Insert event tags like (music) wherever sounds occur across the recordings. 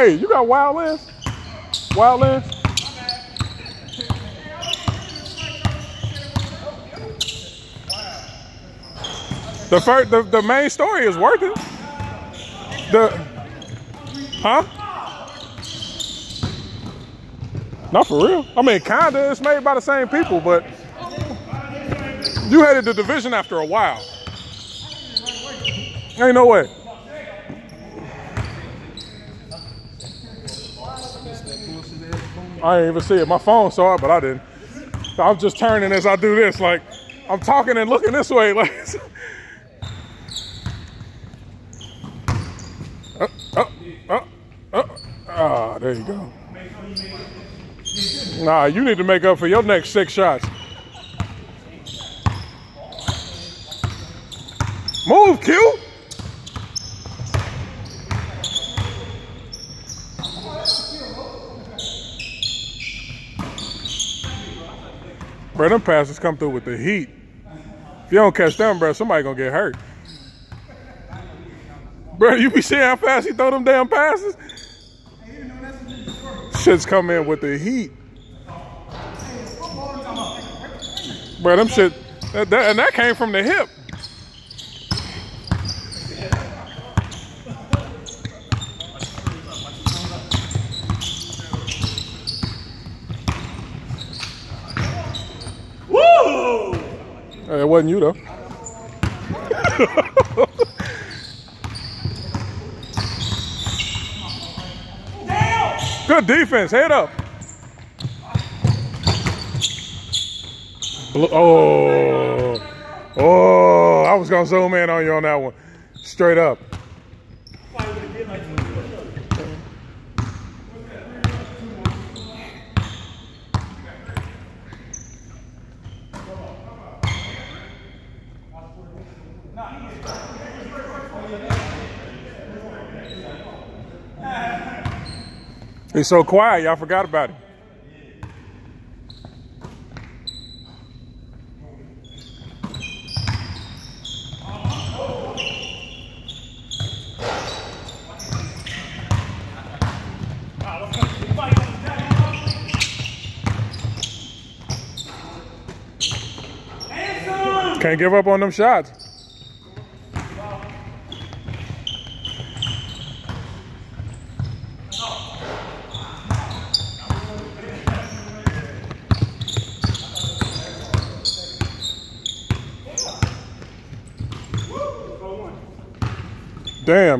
Hey, you got Wildlands? Wild lens? The first, the, the main story is working. The, huh? Not for real. I mean, kinda. It's made by the same people, but you headed the division after a while. Ain't no way. I didn't even see it. My phone saw it, but I didn't. I'm just turning as I do this, like I'm talking and looking this way, (laughs) like. oh, oh, oh, oh. Ah, there you go. Nah, you need to make up for your next six shots. Move, Q. Bro, them passes come through with the heat. If you don't catch them, bro, somebody gonna get hurt. Bro, you be seeing how fast he throw them damn passes? Shit's come in with the heat. Bro, them shit, that, that, and that came from the hip. It wasn't you though. Good defense. Head up. Oh, oh! I was gonna zoom in on you on that one. Straight up. He's so quiet, y'all forgot about him. Can't give up on them shots.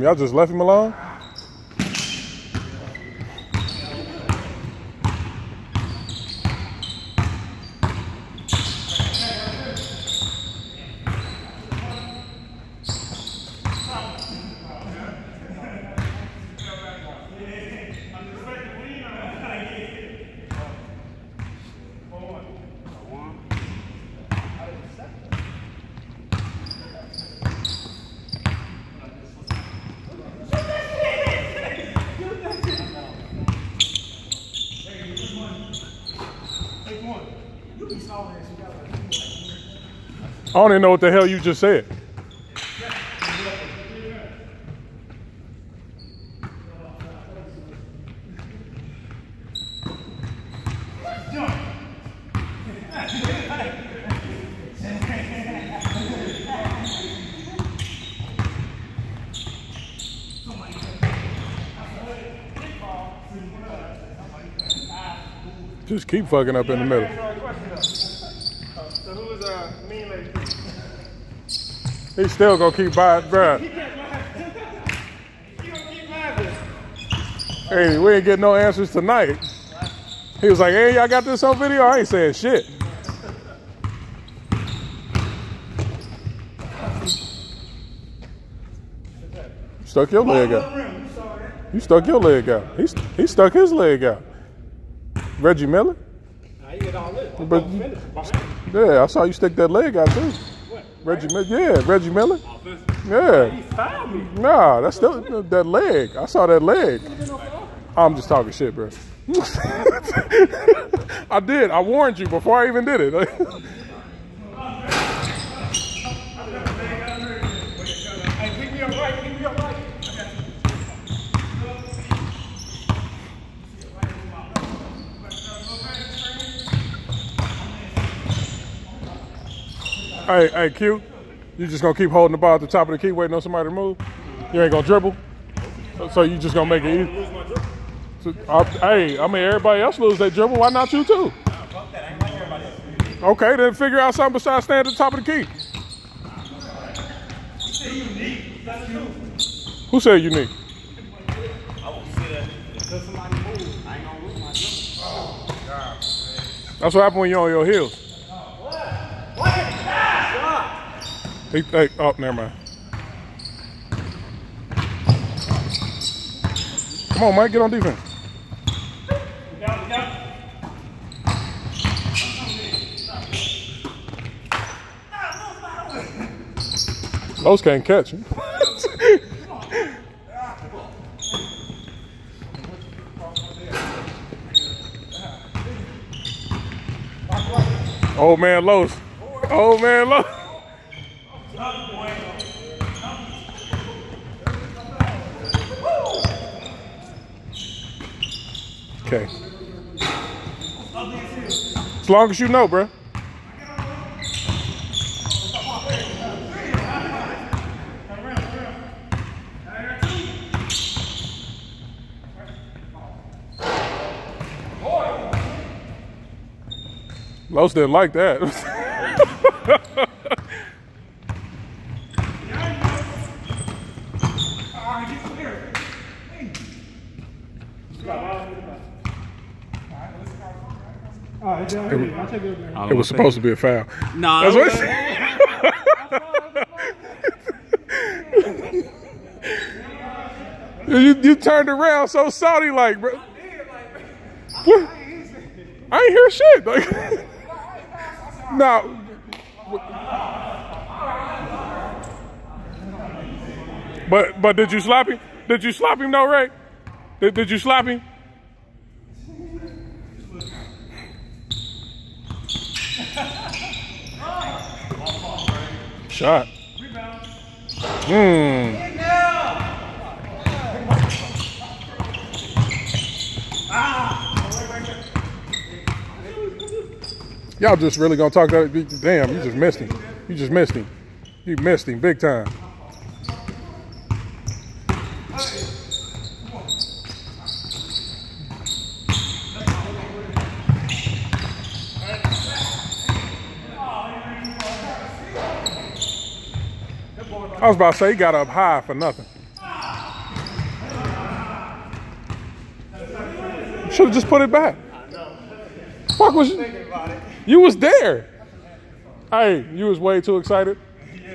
Damn, y'all just left him alone? I don't even know what the hell you just said. Just keep fucking up in the middle. So who was uh, mean lady? He's still gonna keep by, bruh. He gonna keep laughing. Hey, we ain't getting no answers tonight. He was like, hey, y'all got this on video? I ain't saying shit. Stuck your leg out. You saw that. You stuck your leg out. He, he stuck his leg out. Reggie Miller? Nah, he did all this. But- Yeah, I saw you stick that leg out too. Reggie Miller? Yeah, Reggie Miller? Yeah. He me. Nah, that's still that leg. I saw that leg. I'm just talking shit, bro. (laughs) I did. I warned you before I even did it. (laughs) Hey, pick me up right. Pick me up right. Hey, hey, Q, you just gonna keep holding the ball at the top of the key, waiting on somebody to move? You ain't gonna dribble? So you just gonna make it easy? So, uh, hey, I mean, everybody else lose their dribble. Why not you too? Okay, then figure out something besides stand at the top of the key. Who said unique? That's what happens when you're on your heels. He, hey, oh, never mind. Come on, Mike, get on defense. Those can't catch. (laughs) Old man Los. Old man Los. Okay. As long as you know, bro. Los didn't like that. (laughs) it was supposed to be a foul. Nah, That's what (laughs) you, you turned around so salty like, bro. What? I ain't hear shit. Like, (laughs) now, but but did you slap him? Did you slap him though, Ray? Did, did you slap him? Shot. Hmm. Y'all just really gonna talk that? Damn, you just missed him. You just missed him. You missed him big time. I was about to say he got up high for nothing. Should have just put it back. Fuck was you? You was there. Hey, you was way too excited.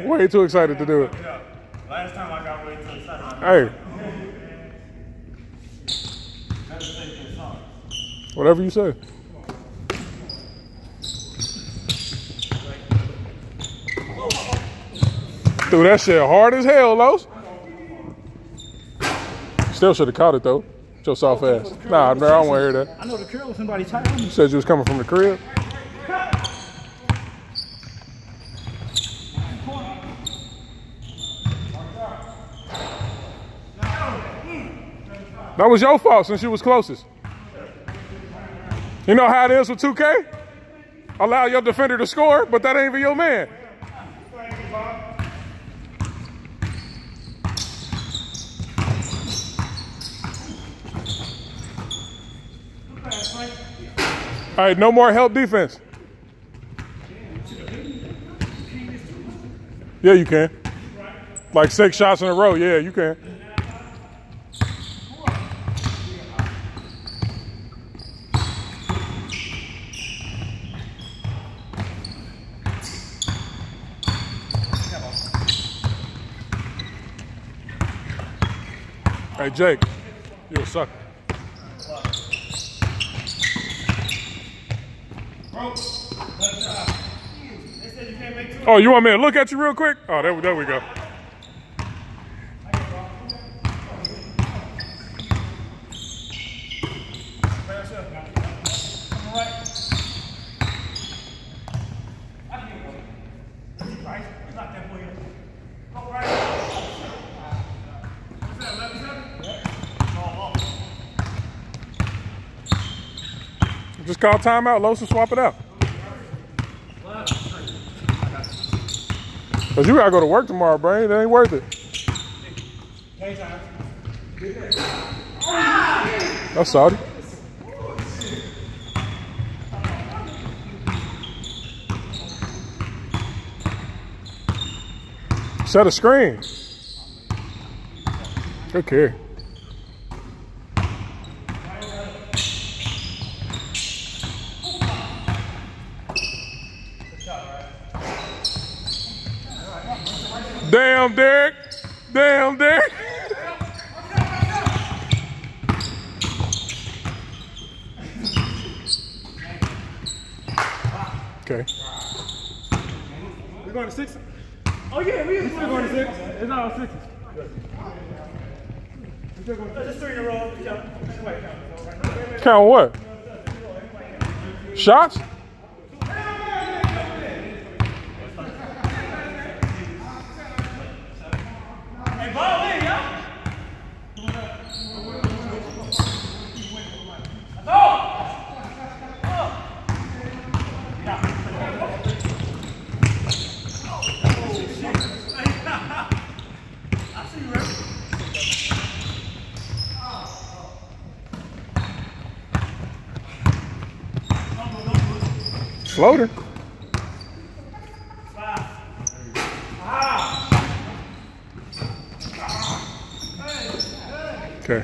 Way too excited to do it. Last time I got way too excited. Hey. Whatever you say. Threw that shit hard as hell, Los. Still should have caught it though. Your soft ass. Nah, bro, I don't want to hear that. I know the curl. Somebody tight on. You said you was coming from the crib. That was your fault since you was closest. You know how it is with 2K? Allow your defender to score, but that ain't even your man. All right, no more help defense. Yeah, you can. Like six shots in a row. Yeah, you can. Hey, Jake, you a sucker. Oh, you want me to look at you real quick? Oh, there, there we go. Just call timeout, Los, and swap it out. Cause you gotta go to work tomorrow, bro. It ain't worth it. That's Saudi. Set a screen. Good care. Damn, Derek. Damn, Derek. Okay. We're going to six. Oh yeah, we still going to six. It's not all sixes. Just three in a row. Count what? Shots? Floater. Okay.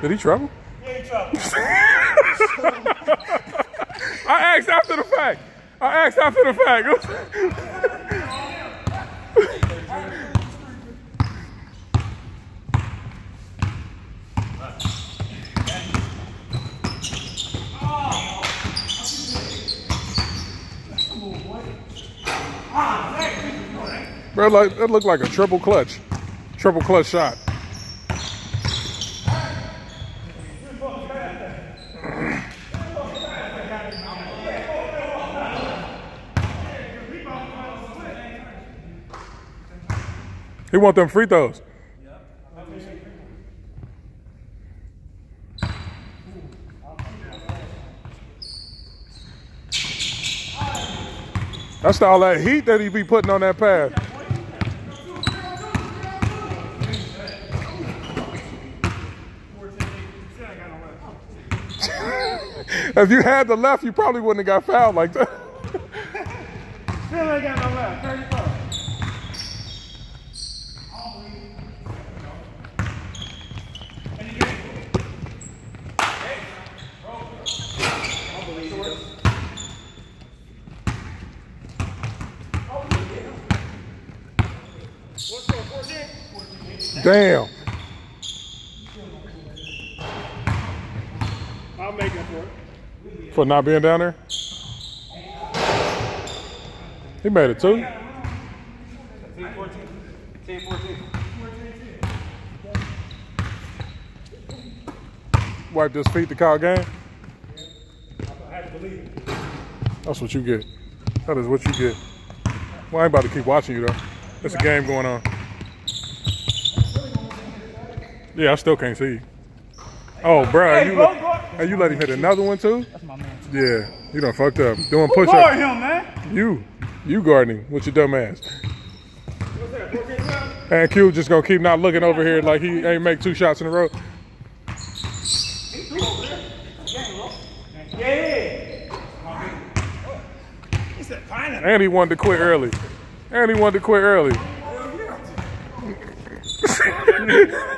Did he travel? (laughs) I asked after the fact. I asked after the fact. (laughs) Bro, like that looked like a triple clutch, triple clutch shot. He want them free throws. That's all that heat that he be putting on that pad. If you had the left, you probably wouldn't have got fouled like that. Still ain't got no left. 34. Damn. I'll make it for it. For not being down there? He made it too. Team 14. Team 14. Wiped his feet to call game. I had to believe it. That's what you get. That is what you get. Well, I ain't about to keep watching you though. There's a game going on. Yeah, I still can't see you. Oh, bro, you bro, let, go- hey, you let him hit another one too? That's my man. Yeah, you done fucked up. Doing push up. him, man. You, you guarding him with your dumb ass. What's that? 14 12? And Q just gonna keep not looking over here like he ain't make two shots in a row. Yeah. He said, fine. And he wanted to quit early. And he wanted to quit early. (laughs)